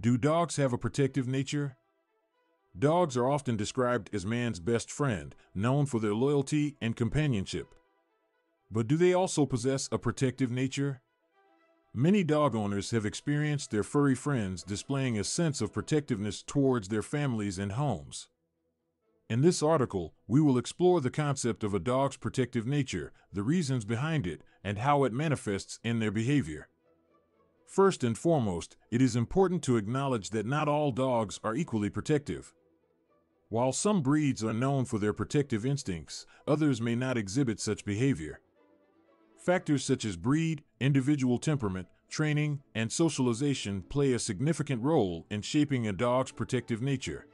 Do dogs have a protective nature? Dogs are often described as man's best friend, known for their loyalty and companionship. But do they also possess a protective nature? Many dog owners have experienced their furry friends displaying a sense of protectiveness towards their families and homes. In this article, we will explore the concept of a dog's protective nature, the reasons behind it, and how it manifests in their behavior. First and foremost, it is important to acknowledge that not all dogs are equally protective. While some breeds are known for their protective instincts, others may not exhibit such behavior. Factors such as breed, individual temperament, training, and socialization play a significant role in shaping a dog's protective nature.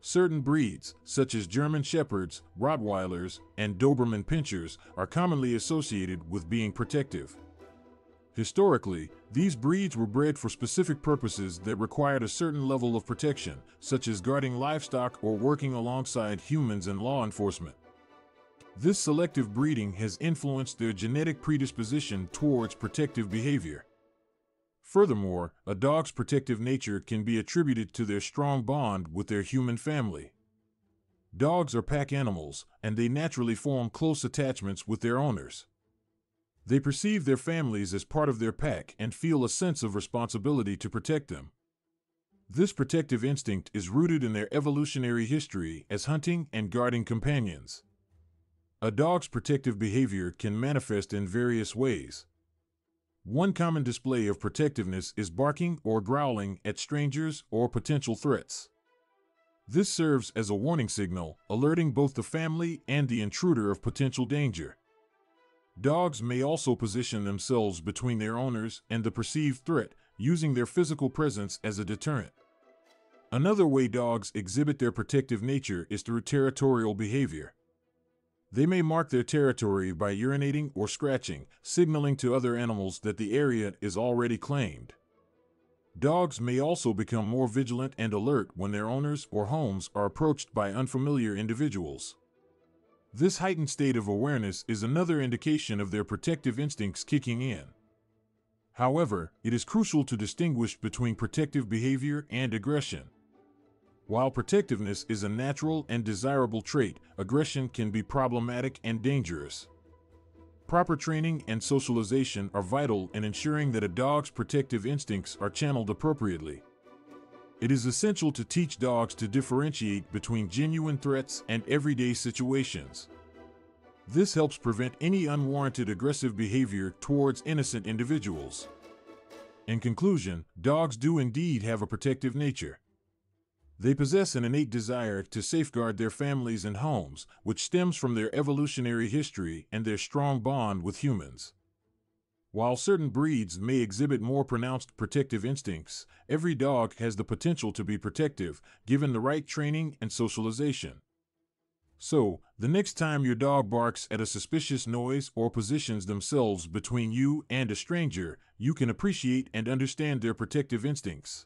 Certain breeds, such as German Shepherds, Rottweilers, and Doberman Pinschers, are commonly associated with being protective. Historically, these breeds were bred for specific purposes that required a certain level of protection, such as guarding livestock or working alongside humans and law enforcement. This selective breeding has influenced their genetic predisposition towards protective behavior. Furthermore, a dog's protective nature can be attributed to their strong bond with their human family. Dogs are pack animals, and they naturally form close attachments with their owners. They perceive their families as part of their pack and feel a sense of responsibility to protect them. This protective instinct is rooted in their evolutionary history as hunting and guarding companions. A dog's protective behavior can manifest in various ways. One common display of protectiveness is barking or growling at strangers or potential threats. This serves as a warning signal, alerting both the family and the intruder of potential danger. Dogs may also position themselves between their owners and the perceived threat, using their physical presence as a deterrent. Another way dogs exhibit their protective nature is through territorial behavior. They may mark their territory by urinating or scratching, signaling to other animals that the area is already claimed. Dogs may also become more vigilant and alert when their owners or homes are approached by unfamiliar individuals. This heightened state of awareness is another indication of their protective instincts kicking in. However, it is crucial to distinguish between protective behavior and aggression. While protectiveness is a natural and desirable trait, aggression can be problematic and dangerous. Proper training and socialization are vital in ensuring that a dog's protective instincts are channeled appropriately. It is essential to teach dogs to differentiate between genuine threats and everyday situations. This helps prevent any unwarranted aggressive behavior towards innocent individuals. In conclusion, dogs do indeed have a protective nature. They possess an innate desire to safeguard their families and homes, which stems from their evolutionary history and their strong bond with humans. While certain breeds may exhibit more pronounced protective instincts, every dog has the potential to be protective, given the right training and socialization. So, the next time your dog barks at a suspicious noise or positions themselves between you and a stranger, you can appreciate and understand their protective instincts.